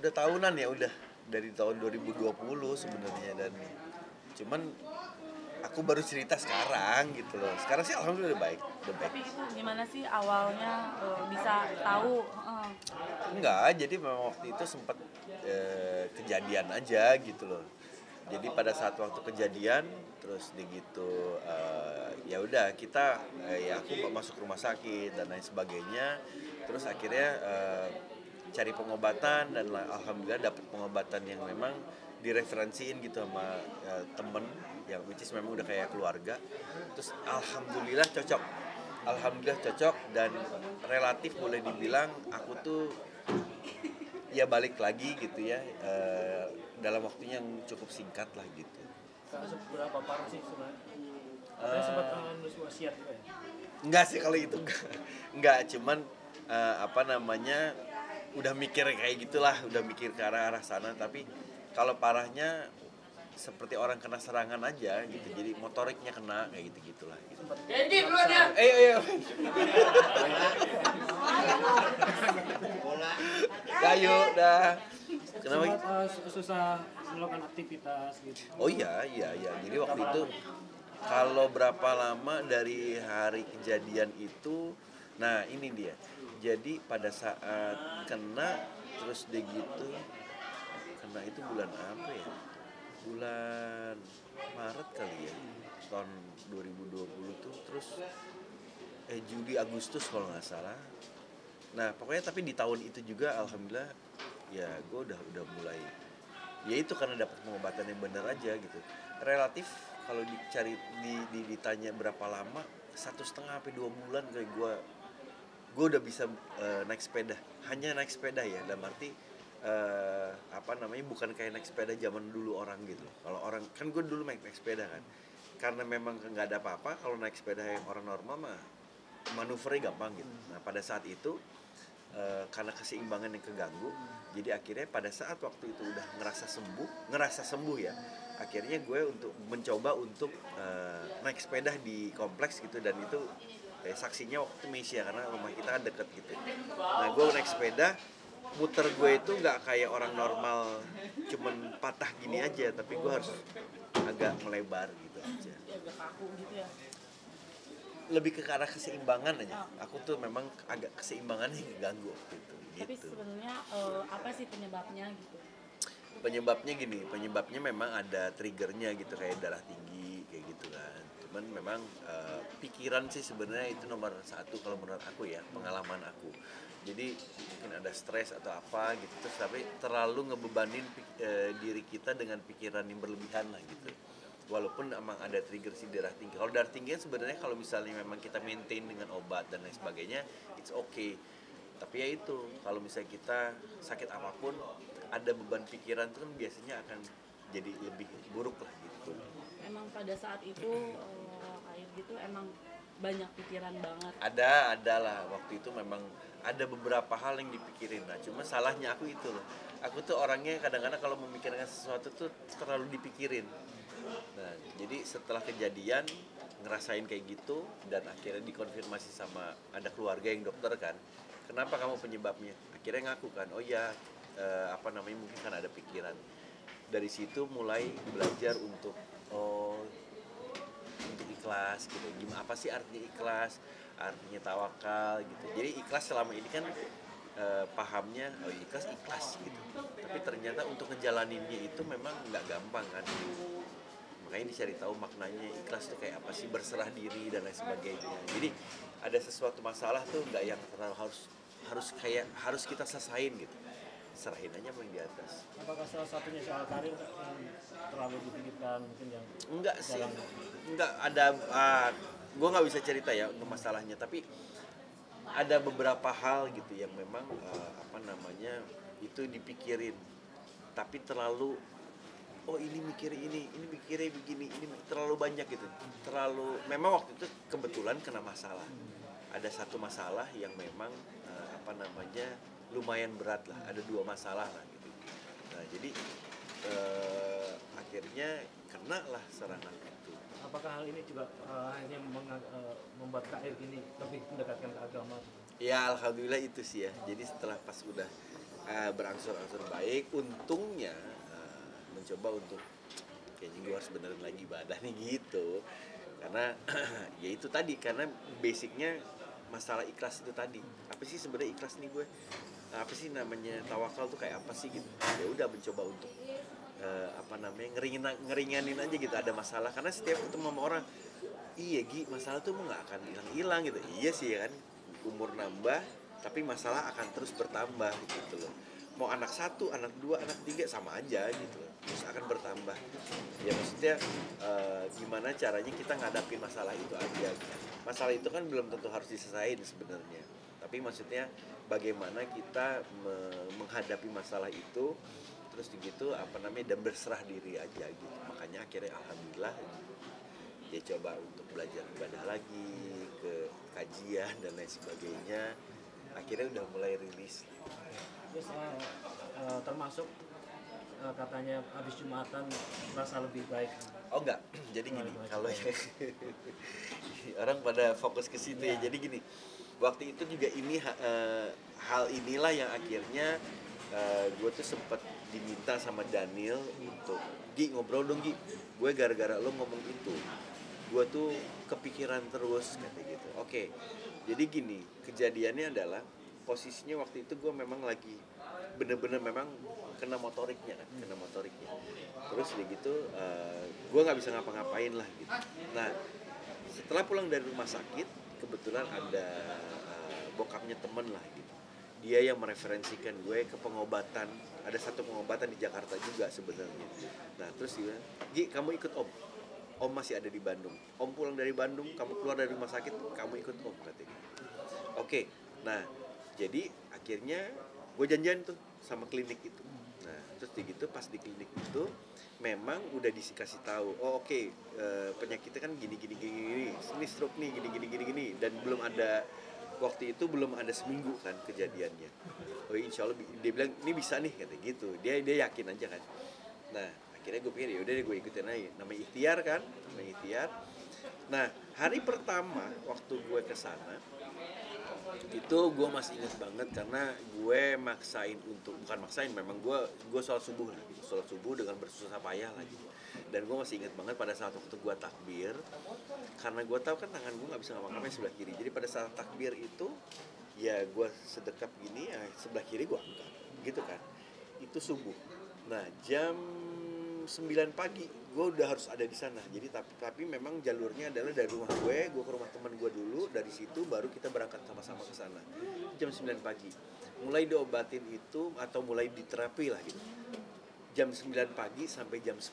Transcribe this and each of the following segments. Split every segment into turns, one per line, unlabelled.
udah tahunan ya udah dari tahun 2020 sebenarnya dan cuman aku baru cerita sekarang gitu loh. Sekarang sih alhamdulillah udah baik udah baik.
Tapi itu gimana sih awalnya eh, bisa tahu? eh,
enggak jadi memang waktu itu sempat eh, kejadian aja gitu loh. Jadi pada saat waktu kejadian terus di gitu eh, ya udah kita eh, ya aku masuk rumah sakit dan lain sebagainya. Terus akhirnya eh, cari pengobatan dan lah- alhamdulillah dapat pengobatan yang memang direferensiin gitu sama eh, temen yang which is memang udah kayak keluarga terus alhamdulillah cocok alhamdulillah cocok dan relatif boleh dibilang aku tuh ya balik lagi gitu ya eh, dalam waktunya yang cukup singkat lah gitu
Kak, seberapa parah sih sebenarnya? Katanya sempat menulis wasiat juga ya?
Enggak sih kalau itu enggak. Enggak, cuman eh, apa namanya udah mikir kayak gitulah, udah mikir ke arah arah sana tapi kalau parahnya seperti orang kena serangan aja gitu. Jadi motoriknya kena kayak gitu-gitulah gitu.
Jadi duluan ya.
Eh, eh, eh. Ya, yuk, dah. Kenapa?
Eh, su- susah melakukan aktivitas gitu.
Oh iya, iya, iya. Jadi waktu itu kalau berapa lama dari hari kejadian itu, nah ini dia. Jadi pada saat kena terus dia gitu, kena itu bulan apa ya? Bulan Maret kali ya, tahun 2020 tuh. Terus eh Juli Agustus kalau nggak salah. Nah pokoknya tapi di tahun itu juga alhamdulillah ya gue udah udah mulai ya itu karena dapat pengobatan yang benar aja gitu relatif kalau dicari di, di- ditanya berapa lama satu setengah sampai dua bulan kayak gue gue udah bisa eh, naik sepeda. Hanya naik sepeda ya dalam arti eh, apa namanya bukan kayak naik sepeda zaman dulu orang gitu. Kalau orang kan gue dulu naik naik sepeda kan. Karena memang nggak ada apa-apa kalau naik sepeda yang orang normal mah manuvernya gampang gitu. Nah pada saat itu eh, karena keseimbangan yang keganggu jadi akhirnya pada saat waktu itu udah ngerasa sembuh ngerasa sembuh ya akhirnya gue untuk mencoba untuk eh, naik sepeda di kompleks gitu dan itu eh, saksinya waktu itu Mesia karena rumah kita kan deket gitu nah gue naik sepeda muter gue itu nggak kayak orang normal cuman patah gini aja tapi gue harus agak melebar gitu aja
ya gitu ya.
lebih ke arah keseimbangan aja aku tuh memang agak keseimbangannya keganggu waktu itu
Tapi
gitu
sebenarnya eh, apa sih penyebabnya gitu?
penyebabnya gini penyebabnya memang ada triggernya gitu kayak darah tinggi kayak gitu kan cuman memang eh, pikiran sih sebenarnya itu nomor satu kalau menurut aku ya pengalaman aku. Jadi mungkin ada stres atau apa gitu terus tapi terlalu ngebebanin eh, diri kita dengan pikiran yang berlebihan lah gitu. Walaupun emang ada trigger si darah tinggi. Kalau darah tinggi kan sebenarnya kalau misalnya memang kita maintain dengan obat dan lain sebagainya it's okay. Tapi ya itu kalau misalnya kita sakit apa pun ada beban pikiran itu kan biasanya akan jadi lebih buruk lah gitu
Emang pada saat itu eh, kayak gitu emang banyak pikiran banget.
ada ada lah. Waktu itu memang ada beberapa hal yang dipikirin. Nah cuma salahnya aku itu loh. Aku tuh orangnya kadang-kadang kalau memikirkan sesuatu tuh terlalu dipikirin. Nah jadi setelah kejadian ngerasain kayak gitu dan akhirnya dikonfirmasi sama ada keluarga yang dokter kan kenapa kamu penyebabnya? Akhirnya ngaku kan oh ya eh, apa namanya mungkin kan ada pikiran. Dari situ mulai belajar untuk oh untuk ikhlas gitu. Gimana apa sih artinya ikhlas? Artinya tawakal gitu. Jadi ikhlas selama ini kan eh, pahamnya oh ikhlas ikhlas gitu. Tapi ternyata untuk ngejalaninnya itu memang nggak gampang kan. Makanya dicari tahu maknanya ikhlas tuh kayak apa sih berserah diri dan lain sebagainya. Jadi ada sesuatu masalah tuh nggak yang terlalu harus harus kayak harus kita selesain gitu serahin aja sama yang di atas.
Apakah salah satunya soal karir yang terlalu dipikirkan mungkin yang
enggak sih. enggak ada ah, gue nggak bisa cerita ya untuk masalahnya tapi ada beberapa hal gitu yang memang eh, apa namanya itu dipikirin. Tapi terlalu oh ini mikirin ini ini mikirnya begini ini terlalu banyak gitu. Terlalu memang waktu itu kebetulan kena masalah. Ada satu masalah yang memang eh, apa namanya lumayan berat lah ada dua masalah lah gitu. Nah jadi eh, akhirnya kena lah serangan itu.
Apakah hal ini juga eh, akhirnya menga- eh, membuat karir ini lebih mendekatkan ke agama?
Ya alhamdulillah itu sih ya. Jadi setelah pas udah uh, berangsur-angsur baik untungnya uh, mencoba untuk kayaknya gue harus benerin lagi ibadah nih gitu. Karena ya itu tadi karena basicnya masalah ikhlas itu tadi. Apa sih sebenarnya ikhlas nih gue apa sih namanya tawakal tuh kayak apa sih gitu? Ya udah mencoba untuk uh, apa namanya ngeringin ngeringanin aja gitu ada masalah. Karena setiap ketemu sama orang iya Gi masalah tuh nggak akan hilang-hilang gitu. Iya sih ya kan. Umur nambah tapi masalah akan terus bertambah gitu loh. Mau anak satu anak dua anak tiga sama aja gitu loh. Terus akan bertambah. Ya maksudnya uh, gimana caranya kita ngadapin masalah itu aja gitu. masalah itu kan belum tentu harus diselesain sebenarnya tapi maksudnya bagaimana kita me menghadapi masalah itu terus begitu apa namanya dan berserah diri aja gitu. Makanya akhirnya alhamdulillah ya coba untuk belajar ibadah lagi ke kajian dan lain sebagainya. Akhirnya udah mulai rilis.
Terus uh, uh, termasuk uh, katanya habis jumatan merasa lebih baik.
Oh enggak. Jadi gini kalau orang pada fokus ke situ ya. ya jadi gini waktu itu juga ini uh, hal inilah yang akhirnya uh, gue tuh sempat diminta sama Daniel untuk Gi ngobrol dong Gi. Gue gara-gara lo ngomong itu gue tuh kepikiran terus kayak gitu. Oke jadi gini kejadiannya adalah posisinya waktu itu gue memang lagi bener-bener memang kena motoriknya kan kena motoriknya. Terus dia gitu uh, gue nggak bisa ngapa-ngapain lah gitu. Nah setelah pulang dari rumah sakit kebetulan ada uh, bokapnya temen lah gitu. Dia yang mereferensikan gue ke pengobatan. Ada satu pengobatan di Jakarta juga sebenarnya. Nah terus dia Gi kamu ikut om. Om masih ada di Bandung. Om pulang dari Bandung kamu keluar dari rumah sakit kamu ikut om katanya oke nah jadi akhirnya gue janjian tuh sama klinik itu nah terus gitu pas di klinik itu memang udah dikasih tahu oh oke okay, e, penyakitnya kan gini gini gini gini ini stroke nih gini gini gini gini. Dan belum ada waktu itu belum ada seminggu kan kejadiannya. Oh insya Allah dia bilang ini bisa nih kata gitu. Dia dia yakin aja kan. Nah akhirnya gue pikir ya udah gue ikutin aja. Nama ikhtiar kan nama ikhtiar. Nah hari pertama waktu gue ke sana itu gue masih inget banget karena gue maksain untuk bukan maksain memang gue gue sholat subuh lah. Gitu sholat subuh dengan bersusah payah lagi gitu. dan gue masih inget banget pada saat waktu gue takbir karena gue tahu kan tangan gue nggak bisa ngapa-ngapain sebelah kiri. Jadi pada saat takbir itu ya gue sedekap gini ya sebelah kiri gue angkat gitu kan. Itu subuh. Nah jam 9 pagi gue udah harus ada di sana. Jadi tapi tapi memang jalurnya adalah dari rumah gue gue ke rumah teman gue dulu dari situ baru kita berangkat sama-sama ke sana. Jam 9 pagi. Mulai diobatin itu atau mulai diterapi lah gitu. Jam 9 pagi sampai jam 10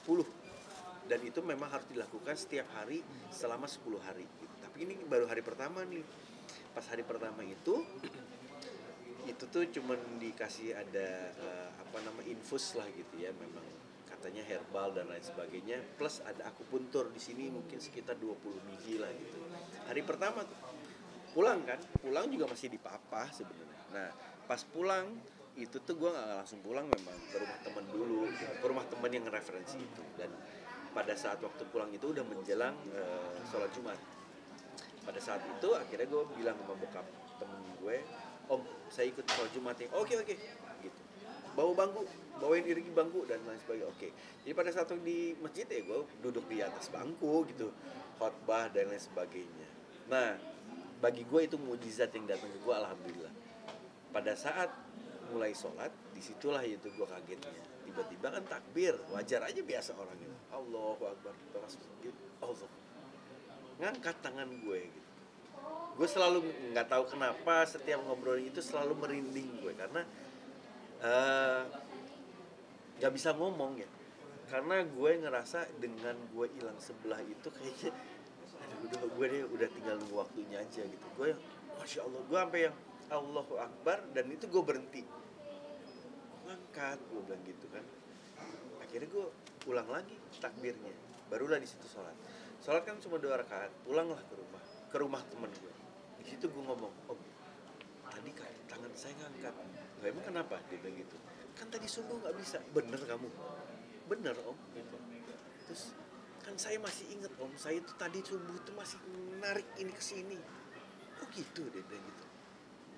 dan itu memang harus dilakukan setiap hari selama 10 hari. Gitu. tapi ini baru hari pertama nih. Pas hari pertama itu itu tuh cuman dikasih ada uh, apa nama infus lah gitu ya memang katanya herbal dan lain sebagainya. Plus ada akupuntur di sini mungkin sekitar 20 biji lah gitu. Hari pertama tuh pulang kan? Pulang juga masih di papa sebenarnya. Nah pas pulang itu tuh gue nggak langsung pulang memang ke rumah temen dulu gitu. ke rumah temen yang referensi itu. Dan pada saat waktu pulang itu udah menjelang uh, sholat jumat. Pada saat itu akhirnya gue bilang sama bokap temen gue om saya ikut sholat jumat ya oke oke bawa bangku bawain iringi bangku dan lain sebagainya. Oke. Jadi pada saat di masjid ya gue duduk di atas bangku gitu khotbah dan lain sebagainya. Nah bagi gue itu mujizat yang datang ke gue alhamdulillah. Pada saat mulai sholat di situlah itu gue kagetnya. Tiba-tiba kan takbir wajar aja biasa orang itu. Allahu Akbar Allah. Ngangkat tangan gue gitu. Gue selalu nggak tahu kenapa setiap ngobrol itu selalu merinding gue karena uh, nggak bisa ngomong ya. Karena gue ngerasa dengan gue hilang sebelah itu kayaknya aduh udah gue deh udah tinggal nunggu waktunya aja gitu. Gue masya allah gue sampai yang Allahu Akbar dan itu gue berhenti. Ngangkat gue bilang gitu kan. Akhirnya gue ulang lagi takbirnya. Barulah di situ sholat. Sholat kan cuma dua rakaat pulanglah ke rumah. Ke rumah teman gue. Di situ gue ngomong om tadi kan tangan saya ngangkat emang kenapa dia bilang gitu? Kan tadi subuh nggak bisa. Bener kamu? Bener om. Gitu. terus kan saya masih inget om saya itu tadi subuh itu masih narik ini ke sini. Oh gitu dia bilang gitu?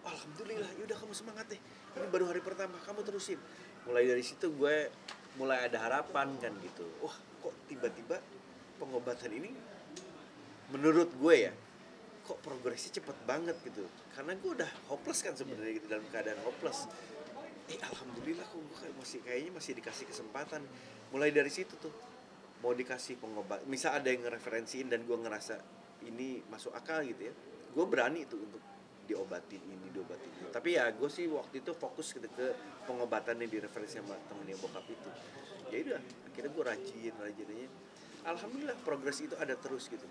Alhamdulillah ya udah kamu semangat deh. Ini baru hari pertama kamu terusin. Mulai dari situ gue mulai ada harapan kan gitu. Wah kok tiba-tiba pengobatan ini menurut gue ya kok progresnya cepet banget gitu. Karena gue udah hopeless kan sebenarnya gitu dalam keadaan hopeless. Eh alhamdulillah kok gue masih kayaknya masih dikasih kesempatan. Mulai dari situ tuh mau dikasih pengobat misal ada yang ngereferensiin dan gue ngerasa ini masuk akal gitu ya gue berani tuh untuk diobatin ini diobatin itu. Tapi ya gue sih waktu itu fokus ke, ke pengobatannya di referensi sama temennya bokap itu. Ya udah akhirnya gue rajin rajin aja alhamdulillah progres itu ada terus gitu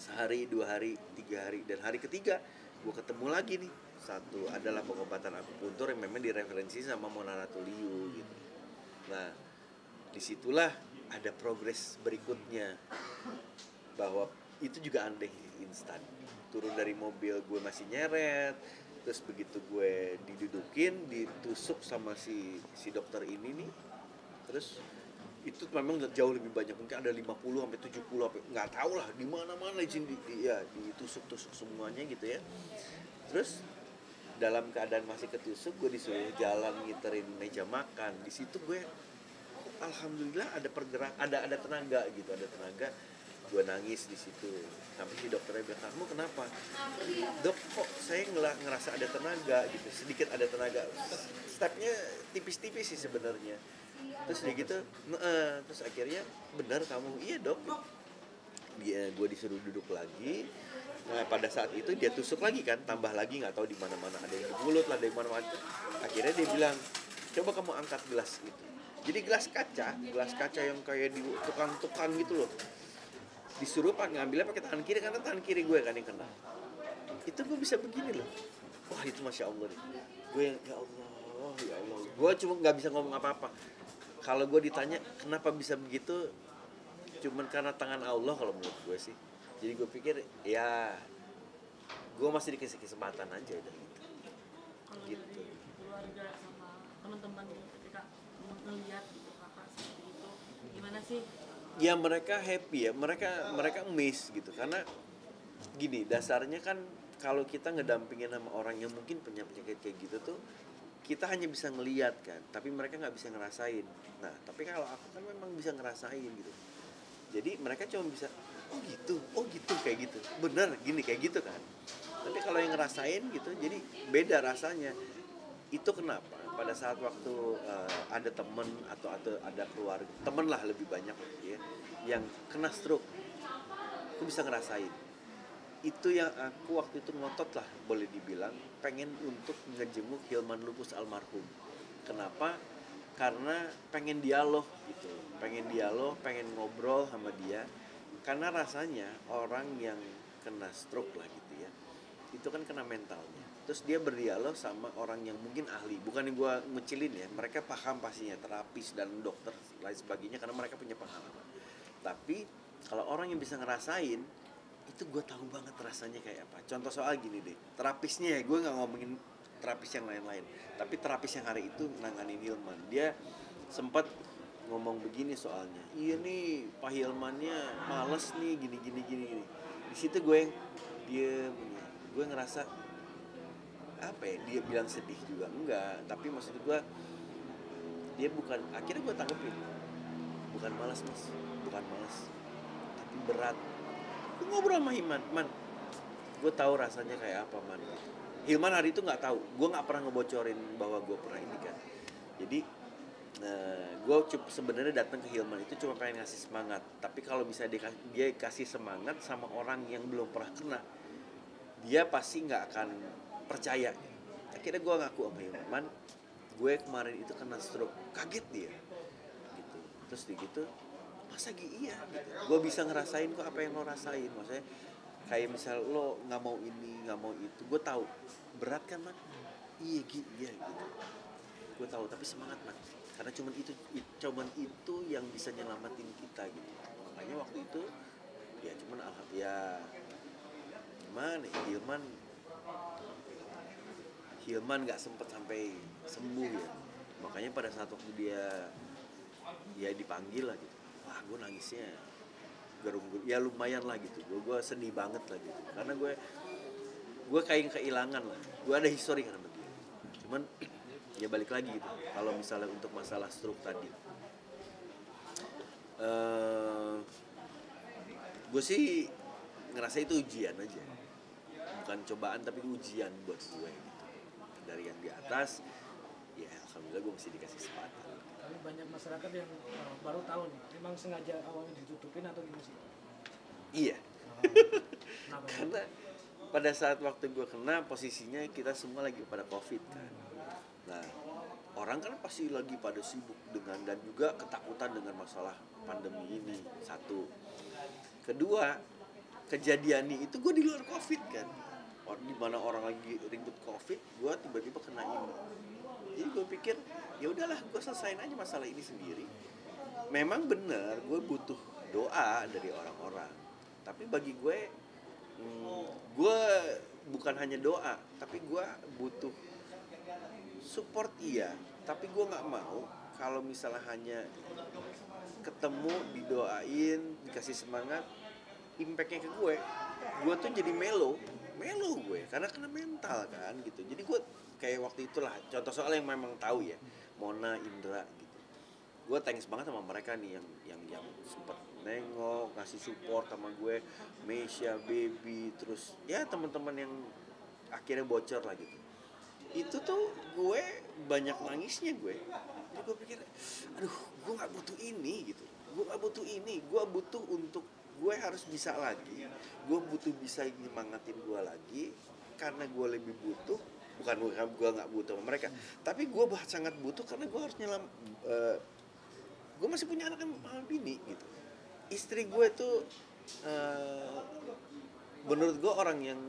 sehari dua hari tiga hari. Dan hari ketiga gue ketemu lagi nih. Satu adalah pengobatan akupuntur yang memang direferensi sama Mona Ratuliu gitu. Nah di situlah ada progres berikutnya. Bahwa itu juga aneh instan. Turun dari mobil gue masih nyeret. Terus begitu gue didudukin ditusuk sama si si dokter ini nih. Terus itu memang jauh lebih banyak mungkin ada 50 sampai 70 sampai nggak tahu lah di mana mana izin di, di- ya ditusuk-tusuk semuanya gitu ya. Terus dalam keadaan masih ketusuk gue disuruh jalan ngiterin meja makan. Di situ gue kok alhamdulillah ada pergerak ada ada tenaga gitu ada tenaga. Gue nangis di situ. Sampai si dokternya bilang kamu kenapa? Dok kok saya ngerasa ada tenaga gitu sedikit ada tenaga. Stepnya tipis-tipis sih sebenarnya terus dia gitu "Nah, terus akhirnya benar kamu. Iya dok. Dia gue disuruh duduk lagi. Nah pada saat itu dia tusuk lagi kan tambah lagi nggak tahu di mana mana ada yang di mulut lah ada yang mana mana akhirnya dia bilang coba kamu angkat gelas itu. Jadi gelas kaca gelas kaca yang kayak di tukang-tukang gitu loh. Disuruh pak ngambilnya pakai tangan kiri karena tangan kiri gue kan yang kena. Itu gue bisa begini loh. Wah itu masya allah deh. Gue yang ya allah ya allah. Gue cuma nggak bisa ngomong apa apa kalau gue ditanya kenapa bisa begitu? Cuman karena tangan Allah kalau menurut gue sih. Jadi gue pikir ya gue masih dikasih kesempatan aja udah gitu.
Kalau
Gitu.
dari keluarga sama teman-teman gitu, ketika melihat gitu kakak seperti itu gimana sih?
Ya mereka happy ya. Mereka mereka miss gitu. Karena gini dasarnya kan kalau kita ngedampingin sama orang yang mungkin punya penyakit kayak gitu tuh kita hanya bisa ngeliat kan tapi mereka nggak bisa ngerasain. Nah tapi kalau aku kan memang bisa ngerasain gitu. Jadi mereka cuma bisa oh gitu oh gitu kayak gitu. Bener gini kayak gitu kan. Tapi kalau yang ngerasain gitu jadi beda rasanya. Itu kenapa pada saat waktu eh, ada temen atau atau ada keluarga temen lah lebih banyak ya yang kena stroke aku bisa ngerasain itu yang aku waktu itu ngotot lah boleh dibilang pengen untuk ngejenguk Hilman Lupus almarhum. Kenapa? Karena pengen dialog gitu. Pengen dialog pengen ngobrol sama dia. Karena rasanya orang yang kena stroke lah gitu ya itu kan kena mentalnya. Terus dia berdialog sama orang yang mungkin ahli. Bukan yang gue ngecilin ya mereka paham pastinya terapis dan dokter lain sebagainya karena mereka punya pengalaman. Tapi kalau orang yang bisa ngerasain itu gue tahu banget rasanya kayak apa. Contoh soal gini deh terapisnya ya gue nggak ngomongin terapis yang lain-lain. Tapi terapis yang hari itu nanganin Hilman. Dia sempat ngomong begini soalnya iya nih Pak Hilmannya males nih gini gini gini gini. Di situ gue yang dia gue ngerasa apa ya dia bilang sedih juga enggak. Tapi maksud gue dia bukan akhirnya gue tanggepin. Bukan malas mas. Bukan malas tapi berat gue ngobrol sama Hilman. Man gue tahu rasanya kayak apa man. Hilman hari itu nggak tahu. Gue nggak pernah ngebocorin bahwa gue pernah ini kan. Jadi gue sebenarnya datang ke Hilman itu cuma pengen ngasih semangat. Tapi kalau bisa dia, dia kasih semangat sama orang yang belum pernah kena dia pasti nggak akan percaya. Akhirnya gue ngaku sama Hilman gue kemarin itu kena stroke. Kaget dia. Gitu. Terus gitu masa iya gitu. gue bisa ngerasain kok apa yang lo rasain. Maksudnya kayak misal lo nggak mau ini nggak mau itu gue tahu berat kan man iya gitu iya gitu. Gue tahu tapi semangat man karena cuman itu it- cuman itu yang bisa nyelamatin kita gitu. Makanya waktu itu ya cuman alhamdulillah. Ya ya, Hilman Hilman nggak sempet sampai sembuh ya. Makanya pada saat waktu dia ya dipanggil lah gitu wah gue nangisnya gerung ya lumayan lah gitu. Gue gue sedih banget lah gitu. Karena gue gue kayak kehilangan lah. Gue ada histori karena dia. Cuman ya balik lagi gitu. Kalau misalnya untuk masalah stroke tadi. Eh gue sih ngerasa itu ujian aja. Bukan cobaan tapi ujian buat gue gitu. Dari yang di atas ya alhamdulillah gue masih dikasih kesempatan
Banyak masyarakat yang uh, baru tahu nih, memang sengaja awalnya ditutupin atau gimana sih?
iya.
Ya?
karena pada saat waktu gue kena posisinya kita semua lagi pada covid kan. Nah orang kan pasti lagi pada sibuk dengan dan juga ketakutan dengan masalah pandemi ini satu. Kedua kejadiannya itu gue di luar covid kan. Di mana orang lagi ribut covid gue tiba-tiba kena ini. Jadi gue pikir ya udahlah gue selesain aja masalah ini sendiri. Memang benar gue butuh doa dari orang-orang. Tapi bagi gue hmm, gue bukan hanya doa tapi gue butuh support iya. Tapi gue nggak mau kalau misalnya hanya ketemu didoain dikasih semangat impactnya ke gue. Gue tuh jadi melo melo gue. Karena kena mental kan gitu. Jadi gue kayak waktu itulah contoh soal yang memang tahu ya Mona Indra gitu. Gue thanks banget sama mereka nih yang yang yang sempat nengok ngasih support sama gue. Meisha Baby terus ya teman-teman yang akhirnya bocor lah gitu. Itu tuh gue banyak nangisnya gue. Jadi gue pikir aduh gue nggak butuh ini gitu. Gue nggak butuh ini gue butuh untuk gue harus bisa lagi. Gue butuh bisa nyemangatin gue lagi karena gue lebih butuh bukan gue gue nggak butuh sama mereka. Tapi gue bah sangat butuh karena gue harus nyelam eh, gue masih punya anak yang bini gitu. Istri gue tuh eh, menurut gue orang yang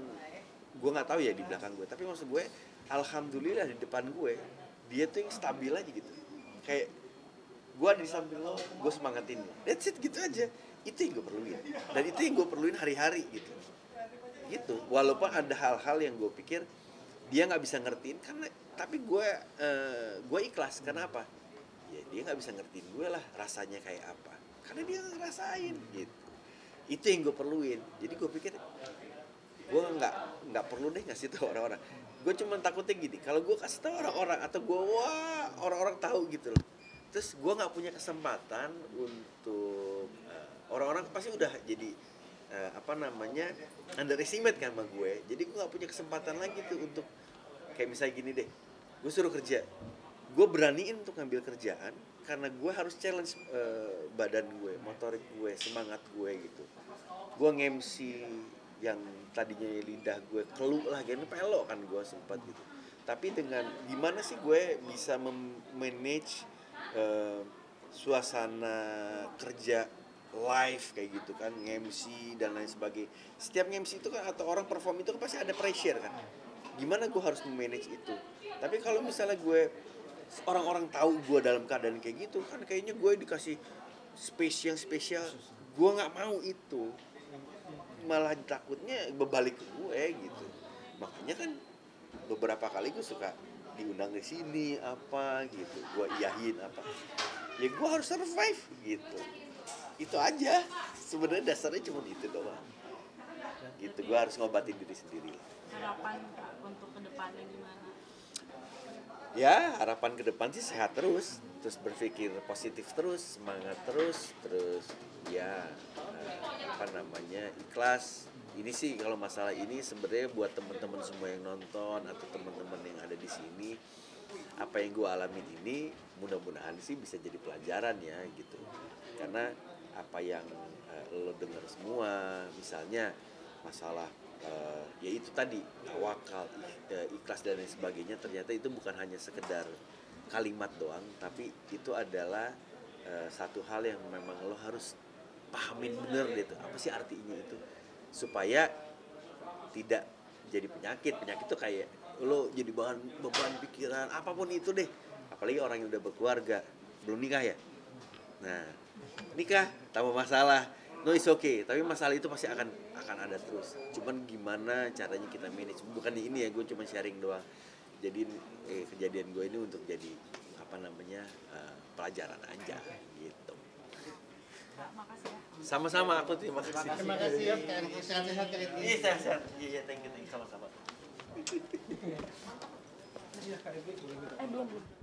gue nggak tahu ya di belakang gue tapi maksud gue alhamdulillah di depan gue dia tuh yang stabil aja gitu. Kayak gue ada di samping lo gue semangatin that's it gitu aja. Itu yang gue perluin. Dan itu yang gue perluin hari-hari gitu. Gitu. Walaupun ada hal-hal yang gue pikir dia nggak bisa ngertiin karena tapi gue eh, gue ikhlas. Karena apa? Ya dia nggak bisa ngertiin gue lah rasanya kayak apa. Karena dia ngerasain gitu. Itu yang gue perluin. Jadi gue pikir gue nggak nggak perlu deh ngasih tahu orang-orang. Gue cuma takutnya gini kalau gue kasih tahu orang-orang atau gue wah orang-orang tahu gitu loh. Terus gue nggak punya kesempatan untuk eh, orang-orang pasti udah jadi eh, apa namanya underestimate kan sama gue jadi gue nggak punya kesempatan lagi tuh untuk kayak misalnya gini deh gue suruh kerja. Gue beraniin untuk ngambil kerjaan karena gue harus challenge eh, badan gue motorik gue semangat gue gitu. Gue nge-MC yang tadinya lidah gue keluh lah gini pelok kan gue sempat gitu. Tapi dengan gimana sih gue bisa mem-manage eh, suasana kerja live kayak gitu kan nge-MC dan lain sebagainya. Setiap nge-MC itu kan atau orang perform itu kan pasti ada pressure kan gimana gue harus memanage itu? Tapi kalau misalnya gue orang-orang tahu gue dalam keadaan kayak gitu kan kayaknya gue dikasih yang spesial gue nggak mau itu. Malah takutnya berbalik ke gue gitu. Makanya kan beberapa kali gue suka diundang di sini apa gitu. Gue iyahin apa. Ya gue harus survive gitu. Itu aja. Sebenarnya dasarnya cuma itu doang. Gitu gue harus ngobatin diri sendiri
harapan untuk ke depannya gimana?
Ya harapan ke depan sih sehat terus terus berpikir positif terus semangat terus terus ya eh, apa namanya ikhlas. Ini sih kalau masalah ini sebenarnya buat teman-teman semua yang nonton atau teman-teman yang ada di sini apa yang gue alamin ini mudah-mudahan sih bisa jadi pelajaran ya gitu. Karena apa yang eh, lo dengar semua misalnya masalah eh, ya itu tadi eh, ikhlas dan lain sebagainya ternyata itu bukan hanya sekedar kalimat doang tapi itu adalah eh, satu hal yang memang lo harus pahamin bener deh tuh apa sih artinya itu? Supaya tidak jadi penyakit. Penyakit tuh kayak lo jadi bahan beban pikiran apa pun itu deh. Apalagi orang yang udah berkeluarga. Belum nikah ya? Nah nikah tambah masalah no is okay. Tapi masalah itu pasti akan akan ada terus. Cuman gimana caranya kita manage? Bukan di ini ya gue cuma sharing doang. Jadi eh, kejadian gue ini untuk jadi apa namanya eh, pelajaran aja gitu.
Ya
sama-sama aku terima kasih.
Terima kasih. Ya, sehat-sehat
iya sehat-sehat. Iya iya thank you thank you. Sama-sama.
Eh belum belum